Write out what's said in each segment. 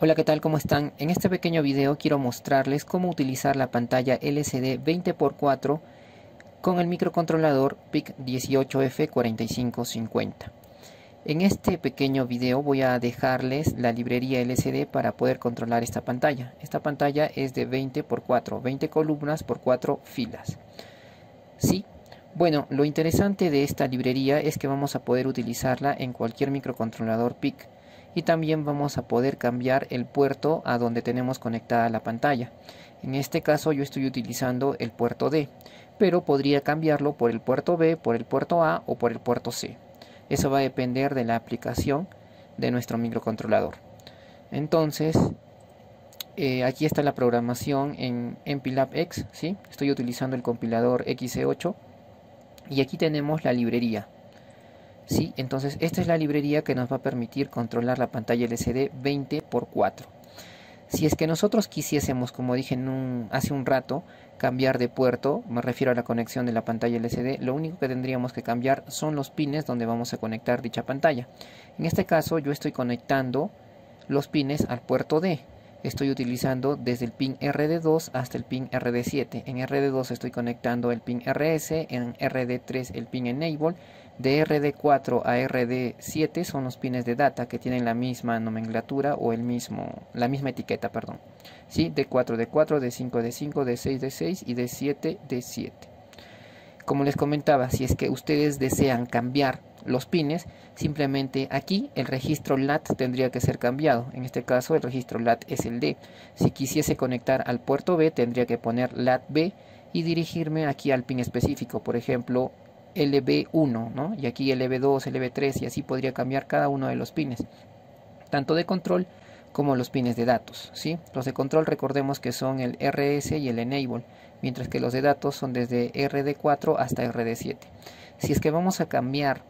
Hola, ¿qué tal? ¿Cómo están? En este pequeño video quiero mostrarles cómo utilizar la pantalla LCD 20x4 con el microcontrolador PIC 18F4550. En este pequeño video voy a dejarles la librería LCD para poder controlar esta pantalla. Esta pantalla es de 20x4, 20 columnas por 4 filas. ¿Sí? Bueno, lo interesante de esta librería es que vamos a poder utilizarla en cualquier microcontrolador PIC y también vamos a poder cambiar el puerto a donde tenemos conectada la pantalla. En este caso yo estoy utilizando el puerto D, pero podría cambiarlo por el puerto B, por el puerto A o por el puerto C. Eso va a depender de la aplicación de nuestro microcontrolador. Entonces, eh, aquí está la programación en MPLAB X, ¿sí? estoy utilizando el compilador XC8 y aquí tenemos la librería. ¿Sí? Entonces esta es la librería que nos va a permitir controlar la pantalla LCD 20x4. Si es que nosotros quisiésemos, como dije hace un rato, cambiar de puerto, me refiero a la conexión de la pantalla LCD, lo único que tendríamos que cambiar son los pines donde vamos a conectar dicha pantalla. En este caso yo estoy conectando los pines al puerto D. Estoy utilizando desde el pin RD2 hasta el pin RD7. En RD2 estoy conectando el pin RS, en RD3 el pin Enable de RD4 a RD7 son los pines de data que tienen la misma nomenclatura o el mismo, la misma etiqueta, perdón. ¿Sí? D4, D4, D5, D5, D6, D6 y D7, D7. Como les comentaba, si es que ustedes desean cambiar los pines, simplemente aquí el registro LAT tendría que ser cambiado. En este caso el registro LAT es el D. Si quisiese conectar al puerto B, tendría que poner LAT B y dirigirme aquí al pin específico. Por ejemplo, LB1, ¿no? Y aquí LB2, LB3 y así podría cambiar cada uno de los pines, tanto de control como los pines de datos, ¿sí? Los de control recordemos que son el RS y el Enable, mientras que los de datos son desde RD4 hasta RD7. Si es que vamos a cambiar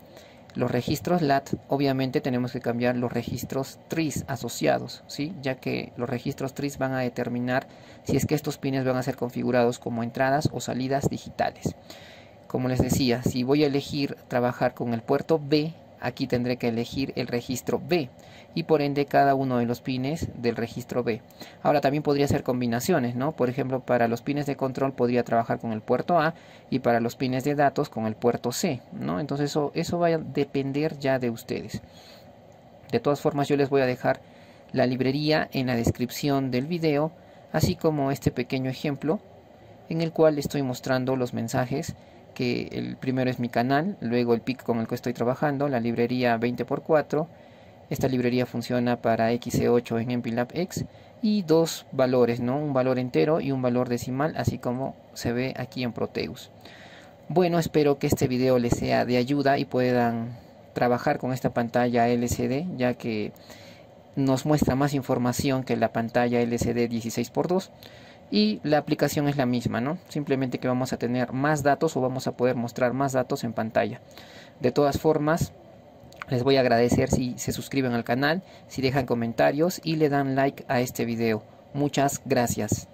los registros LAT, obviamente tenemos que cambiar los registros TRIS asociados, ¿sí? ya que los registros TRIS van a determinar si es que estos pines van a ser configurados como entradas o salidas digitales. Como les decía, si voy a elegir trabajar con el puerto B, aquí tendré que elegir el registro B y por ende cada uno de los pines del registro B. Ahora también podría hacer combinaciones, ¿no? Por ejemplo, para los pines de control podría trabajar con el puerto A y para los pines de datos con el puerto C, ¿no? Entonces eso, eso va a depender ya de ustedes. De todas formas yo les voy a dejar la librería en la descripción del video, así como este pequeño ejemplo en el cual estoy mostrando los mensajes que el primero es mi canal, luego el PIC con el que estoy trabajando, la librería 20x4. Esta librería funciona para XC8 en MPLAB X y dos valores, ¿no? un valor entero y un valor decimal, así como se ve aquí en Proteus. Bueno, espero que este video les sea de ayuda y puedan trabajar con esta pantalla LCD, ya que nos muestra más información que la pantalla LCD 16x2 y la aplicación es la misma, ¿no? Simplemente que vamos a tener más datos o vamos a poder mostrar más datos en pantalla. De todas formas, les voy a agradecer si se suscriben al canal, si dejan comentarios y le dan like a este video. Muchas gracias.